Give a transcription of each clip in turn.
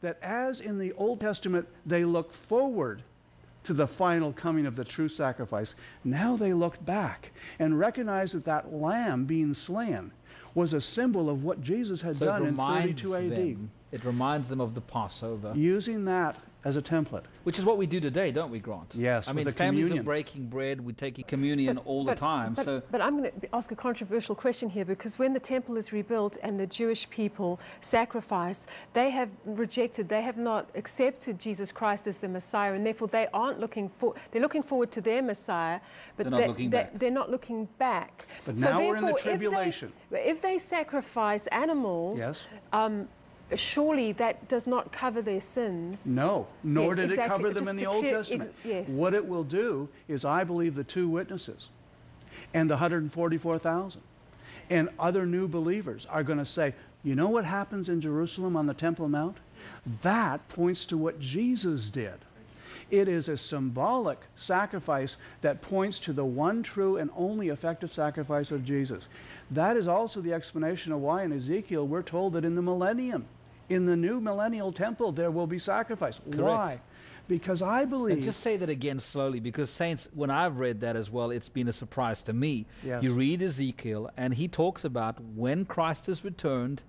that as in the Old Testament they looked forward to the final coming of the true sacrifice, now they looked back and recognized that that lamb being slain was a symbol of what Jesus had So done in 32 AD. them. It reminds them of the Passover, Using that as a template. which is what we do today, don't we, Grant? Yes, I with mean, the families communion. are breaking bread. We're taking communion all the time. But, so but I'm going to ask a controversial question here because when the temple is rebuilt and the Jewish people sacrifice, they have rejected, they have not accepted Jesus Christ as the Messiah, and therefore they aren't looking for. They're looking forward to their Messiah, but They're not they, looking they, back. they're not looking back. But So now we're in the therefore, if they- If they, sacrifice animals, Yes. um, surely that does not cover their sins. No, nor Yes, did exactly. it cover them Just in the Old Testament. yes. What it will do is, I believe, the two witnesses and the 144,000 and other new believers are going to say, you know what happens in Jerusalem on the Temple Mount? That points to what Jesus did. It is a symbolic sacrifice that points to the one true and only effective sacrifice of Jesus. That is also the explanation of why in Ezekiel we're told that in the millennium, in the new millennial temple, there will be sacrifice. Why? Because I believe. And just say that again slowly, because saints, when I've read that as well, it's been a surprise to me. Yes. You read Ezekiel, and he talks about when Christ has returned,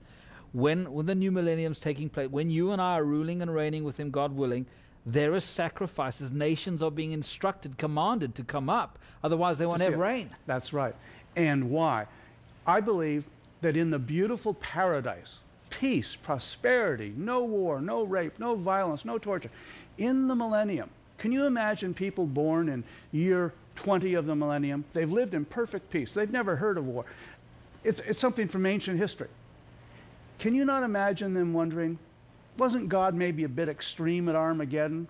when when the new millennium's taking place, when you and I are ruling and reigning with Him, God willing. There are sacrifices. Nations are being instructed, commanded to come up. Otherwise, they won't have it. rain. That's right. And why? I believe that in the beautiful paradise, peace, prosperity, no war, no rape, no violence, no torture, in the millennium, can you imagine people born in year 20 of the millennium? They've lived in perfect peace. They've never heard of war. It's, it's something from ancient history. Can you not imagine them wondering, wasn't God maybe a bit extreme at Armageddon?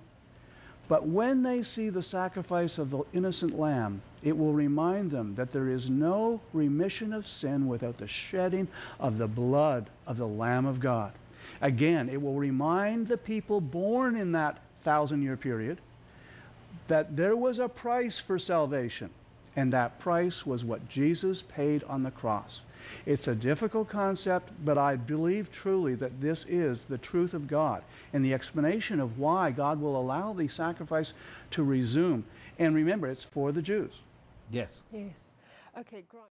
But when they see the sacrifice of the innocent lamb, it will remind them that there is no remission of sin without the shedding of the blood of the Lamb of God. Again, it will remind the people born in that thousand year period that there was a price for salvation, and that price was what Jesus paid on the cross. It's a difficult concept, but I believe truly that this is the truth of God and the explanation of why God will allow the sacrifice to resume. And remember, it's for the Jews. Yes. Yes. Okay, Grant.